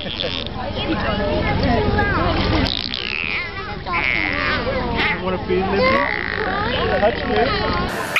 you want to feed him? Touch me.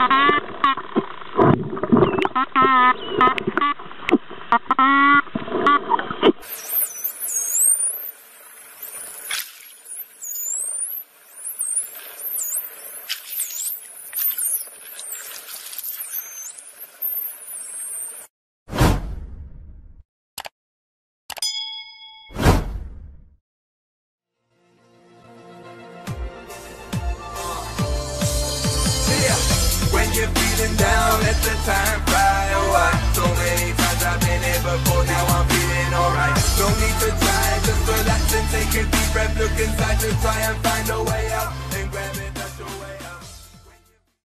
Ah! you're feeling down, let the time fly away. So many times I've been here before, now I'm feeling alright. No need to try, just relax and take a deep breath. Look inside to try